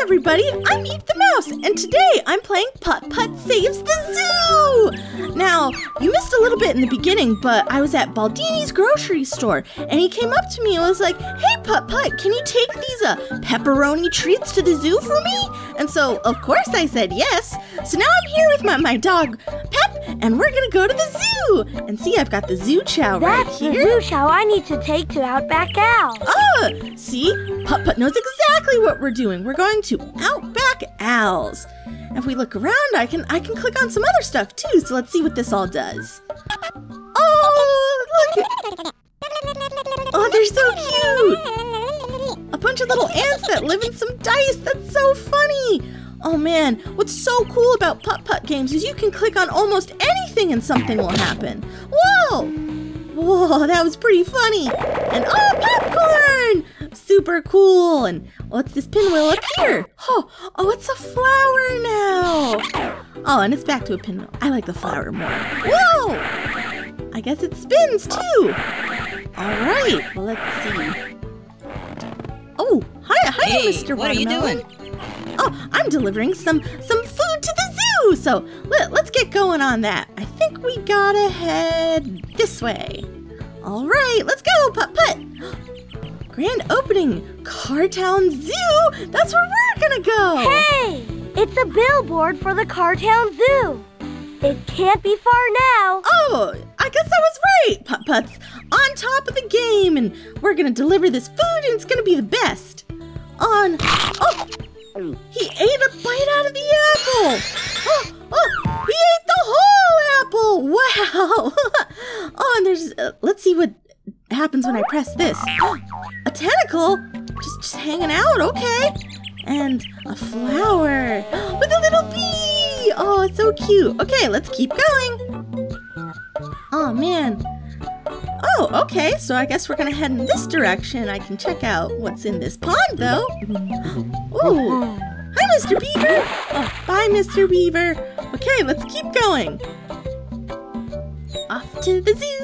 everybody, I'm Eep the Mouse, and today I'm playing Putt Putt Saves the Zoo! Now, you missed a little bit in the beginning, but I was at Baldini's grocery store, and he came up to me and was like, Hey Putt Putt, can you take these uh, pepperoni treats to the zoo for me? And so, of course, I said yes. So now I'm here with my, my dog, Pep, and we're gonna go to the zoo! And see, I've got the zoo chow right here. That's the zoo chow I need to take to Outback Al. Oh, see, Putt Putt knows exactly what we're doing. We're going to Outback Al's. If we look around, I can I can click on some other stuff too. So let's see what this all does. Oh, look! Oh, they're so cute. A bunch of little ants that live in some dice. That's so funny. Oh man, what's so cool about putt putt games is you can click on almost anything and something will happen. Whoa! Whoa, that was pretty funny. And oh, popcorn! Super cool. And oh, what's this pinwheel up here? Oh, oh, it's a flower now. Oh, and it's back to a pinwheel. I like the flower more. Whoa! I guess it spins too. All right, well, let's see. Oh, hi, hi, Hey, Mr. what are you doing? Oh, I'm delivering some some food to the zoo. So let, let's get going on that. I think we gotta head this way. All right, let's go, putt putt. Grand opening, Cartown Zoo. That's where we're gonna go. Hey, it's a billboard for the Cartown Zoo. It can't be far now. Oh, I guess I was right. Putt Putt's on top of the game, and we're gonna deliver this food, and it's gonna be the best. On. Oh, he ate a bite out of the apple. Oh, oh he ate the whole apple. Wow. oh, and there's. Uh, let's see what happens when I press this. a tentacle, just just hanging out. Okay. And a flower with a little bee. Oh, it's so cute. Okay, let's keep going. Oh man. Oh, okay. So I guess we're gonna head in this direction. I can check out what's in this pond, though. Ooh. Hi, Mr. Beaver. Oh, bye, Mr. Beaver. Okay, let's keep going. Off to the zoo.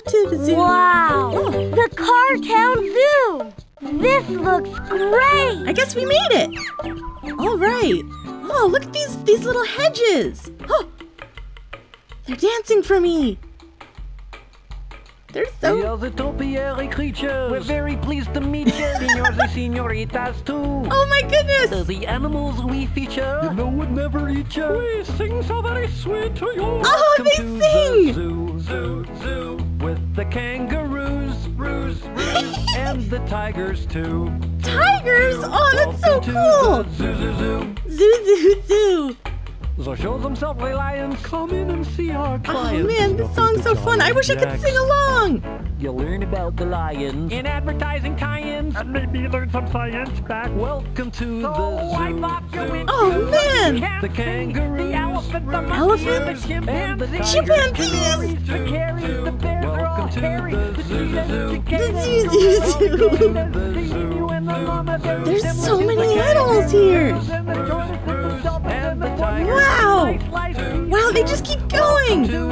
Off to the zoo. Wow, Oh, the Cartown Zoo. This looks great. I guess we made it. All right. Oh, look at these these little hedges. Oh, they're dancing for me. They're so... We so. are the topiary creatures. We're very pleased to meet you, senors and senoritas too. Oh my goodness. the animals we feature. You know would never eat you. We sing so very sweet to you. Oh, Welcome they to sing. The zoo, zoo, zoo. With the kangaroos, roos, roos, and the tigers too. Tigers. Oh, that's so Welcome to cool. the Zoo, zoo, zoo. Zoo, zoo, zoo. So show them selfly lions. Come in and see our Oh clients. man, this song's so fun. I wish I could sing along. You'll learn about the lions in advertising tie-ins, and maybe learn some science back. Welcome to the oh, zoo. Oh man. The kangaroos, the elephant, the Elephants? the chimpanzees, Chimpanzees. the carries, the bears are all hairy, the There's so many animals here. Wow. Wow, they just keep going. Zoo,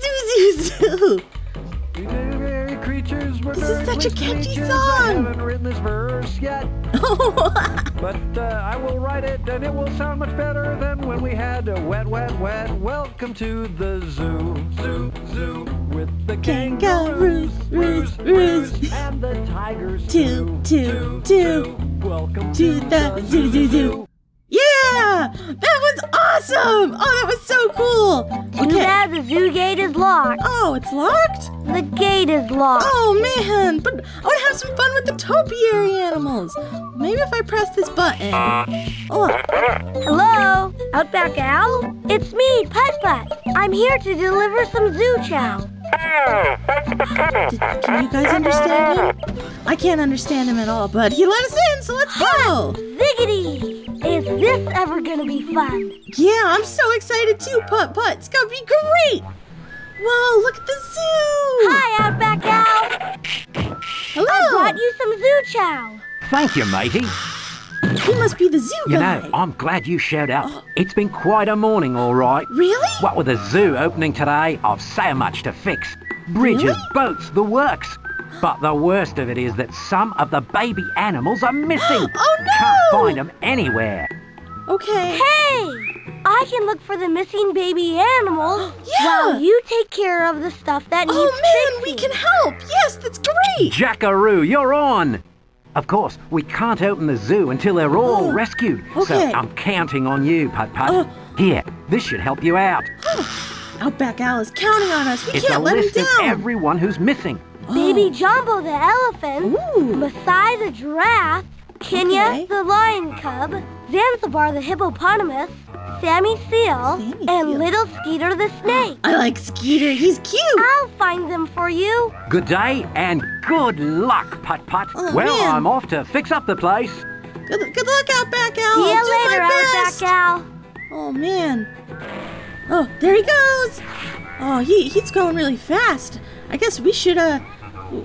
zoo, zoo. This is such a catchy song. I haven't written this verse yet, but uh, I will write it, and it will sound much better than when we had a wet, wet, wet. Welcome to the zoo, zoo, zoo, with the Kangaroos, roos, roos. and the tigers Two, two, two. Welcome to the zoo, zoo, zoo. Yeah, that was awesome. Oh, that was so cool. Too Okay. bad the zoo gate is locked. Oh, it's locked. The gate is locked. Oh man, but I want to have some fun with the topiary animals. Maybe if I press this button. Oh, Hello, Outback Al? It's me, Putt Putt. I'm here to deliver some zoo chow. D- can you guys understand him? I can't understand him at all, but he let us in, so let's go. Ziggity! Is this ever gonna be fun? Yeah, I'm so excited too, Putt Putt. It's gonna be great. Whoa, look at the zoo. Hi, Outback Al. Hello. I brought you some zoo chow. Thank you, matey. He must be the zoo You guy. know, I'm glad you showed up. It's been quite a morning, all right. Really? What with the zoo opening today, I've so much to fix. Bridges, Really? boats, the works. But the worst of it is that some of the baby animals are missing. Oh, no! Can't find them anywhere. Okay. Hey! I can look for the missing baby animals Yeah. while you take care of the stuff that oh, needs fixing. Oh man, we can help. Yes, that's great. Jackaroo, you're on. Of course, we can't open the zoo until they're all Oh, rescued. okay. So I'm counting on you, Putt Putt. Oh. Uh. Here, this should help you out. Outback Al is counting on us. We It's can't let him list of down. everyone who's missing. Baby. Jumbo the elephant, Ooh. Masai the giraffe, Kenya Okay. the lion cub, Zanzibar the hippopotamus, Sammy Seal, Sammy and Seal. Little Skeeter the snake. I like Skeeter. He's cute. I'll find them for you. Good day and good luck, Putt Putt. Oh, well, man. I'm off to fix up the place. Good, good luck, Outback Al. See I'll you later, my Outback best. Al. Oh man. Oh, there he goes. Oh, he he's going really fast. I guess we should uh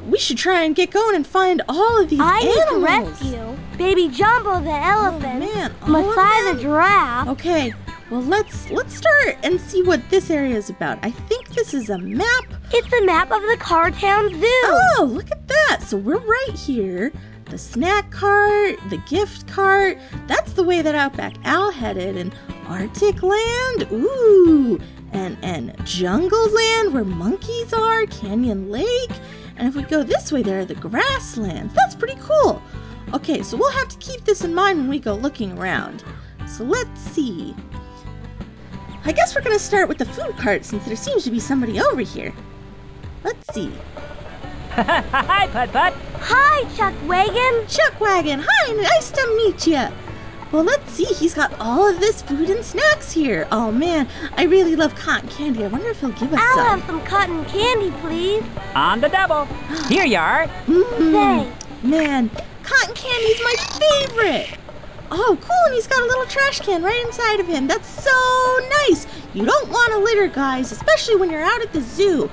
we should try and get going and find all of these I need to rescue Baby Jumbo the elephant, oh, man, all of Masai the giraffe, Okay. Well, let's let's start and see what this area is about. I think this is a map. It's a map of the Cartown Zoo. Oh, look at that. So we're right here. The snack cart, the gift cart. That's the way that Outback Al headed. And Arctic Land. Ooh. And and Jungle Land where monkeys are, Canyon Lake. And if we go this way, there are the grasslands. That's pretty cool. Okay, so we'll have to keep this in mind when we go looking around. So let's see. I guess we're gonna start with the food cart since there seems to be somebody over here. Let's see. Hi, Putt Putt. Hi, Chuck Wagon. Chuck Wagon, hi, nice to meet you. Well, let's see, he's got all of this food and snacks here. Oh man, I really love cotton candy. I wonder if he'll give us I'll some. have some cotton candy, please. On the double. Here you are. Mm, Thanks. man, cotton candy's my favorite. Oh, cool, and he's got a little trash can right inside of him. That's so nice. You don't want to litter, guys, especially when you're out at the zoo.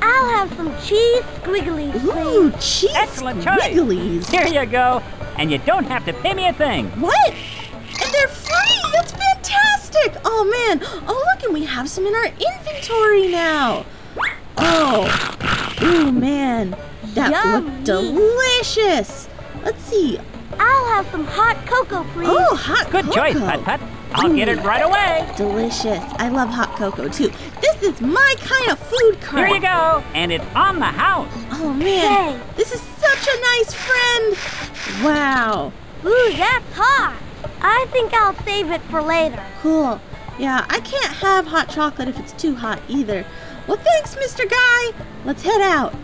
I'll have some cheese squigglies, Ooh, please. cheese Excellent choice. Here you go. And you don't have to pay me a thing. What? And they're free! That's fantastic! Oh man! Oh look, and we have some in our inventory now! Oh, ooh man, that Yummy. looked delicious! Let's see. I'll have some hot cocoa, please. Oh, hot Good choice, cocoa. Putt Putt. I'll get it right away. Delicious. I love hot cocoa too. This is my kind of food cart. Here you go. And it's on the house. Oh man, Thanks. this is such a nice friend. Wow. Ooh, that's hot. I think I'll save it for later. Cool. Yeah, I can't have hot chocolate if it's too hot either. Well, thanks, Mr. Guy. Let's head out.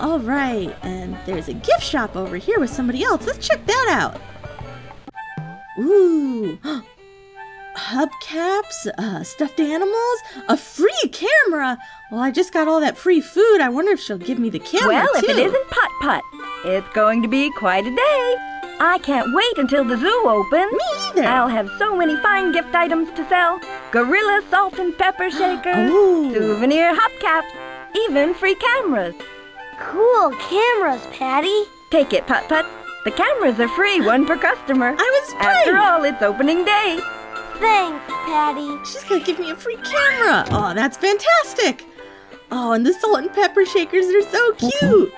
All right, and there's a gift shop over here with somebody else. Let's check that out. Ooh. Hubcaps, uh, stuffed animals, a free camera. Well, I just got all that free food. I wonder if she'll give me the camera Well, if it too. isn't Putt Putt, it's going to be quite a day. I can't wait until the zoo opens. Me either. I'll have so many fine gift items to sell. Gorilla salt and pepper shakers, Ooh. souvenir hubcaps, even free cameras. Cool cameras, Patty. Take it, Putt Putt. The cameras are free, one per customer. I was After all, it's opening day. Thanks, Patty. She's gonna give me a free camera. Oh, that's fantastic. Oh, and the salt and pepper shakers are so cute.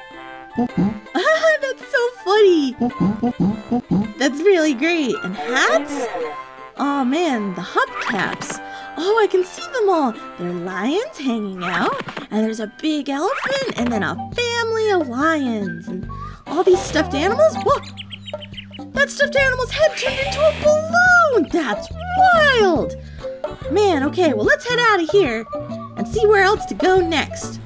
Ah, that's so funny. That's really great. And hats? Oh man, the hubcaps. Oh, I can see them all. They're lions hanging out, and there's a big elephant, and then a family of lions, and all these stuffed animals. Whoa! That stuffed animal's head turned into a balloon! That's wild! Man, okay, well, let's head out of here and see where else to go next.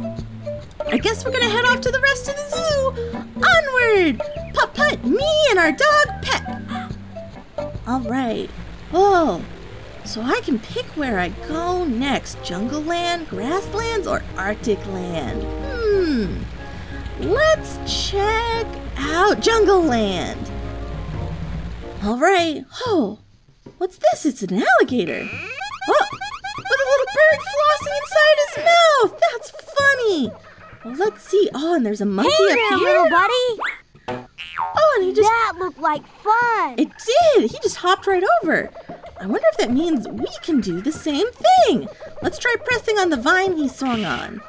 I guess we're gonna head off to the rest of the zoo. Onward! Putt Putt, me and our dog Pep. All right. Oh, so I can pick where I go next jungle land, grasslands, or Arctic land. Hmm. Let's check out jungle land. All right. Oh, what's this? It's an alligator. Oh, with a little bird flossing inside his mouth. That's funny. Well, let's see. Oh, and there's a monkey Hey up there, here. little buddy. Oh, and he just That looked like fun. it did. He just hopped right over. I wonder if that means we can do the same thing. Let's try pressing on the vine he swung on.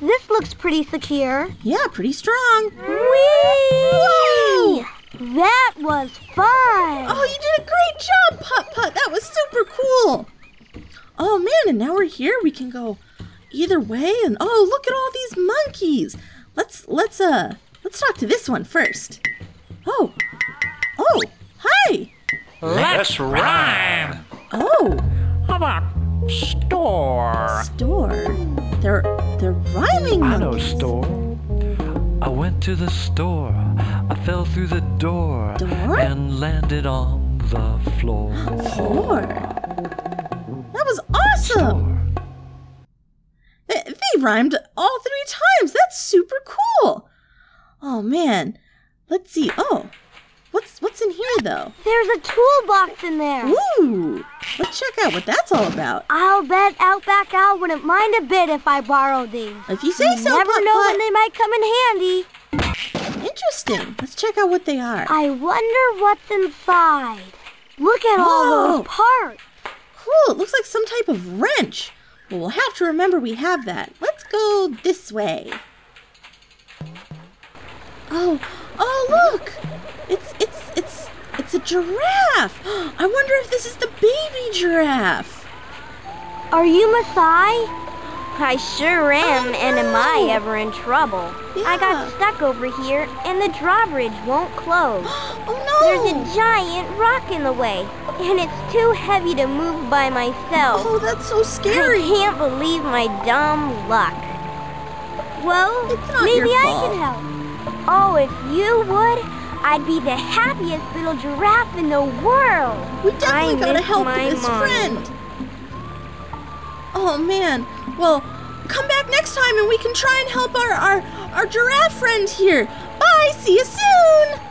This looks pretty secure. Yeah, pretty strong. Whee! That was fun. Oh, you did a great job, Putt Putt. That was super cool. Oh man, and now we're here. We can go either way. And oh, look at all these monkeys. Let's let's uh let's talk to this one first. Oh, oh, hi. Let's rhyme. Oh, How about store? store. They're they're rhyming I know monkeys. store. I went to the store. I fell through the door, Door? and landed on the floor. Floor. That was awesome. Store. They, they rhymed all three times. That's super cool. Oh man. Let's see. Oh. What's what's in here though? There's a toolbox in there. Ooh. Let's check out what that's all about. I'll bet Outback Al wouldn't mind a bit if I borrowed these. If you say You so, never know when they might come in handy. Interesting. Let's check out what they are. I wonder what's inside. Look at all those parts. Cool. It looks like some type of wrench. Well, we'll have to remember we have that. Let's go this way. Oh, oh look! It's it's it's it's a giraffe. I wonder if this is the baby giraffe. Are you Masai? I sure am, oh, and am I ever in trouble? I got stuck over here and the drawbridge won't close. Oh no! There's a giant rock in the way, and it's too heavy to move by myself. Oh, that's so scary! I can't believe my dumb luck. Well, maybe I can help. Oh, if you would, I'd be the happiest little giraffe in the world. We definitely I gotta help this mom. friend. Oh man. Well, come back next time and we can try and help our our, our giraffe friend here. Bye. See you soon.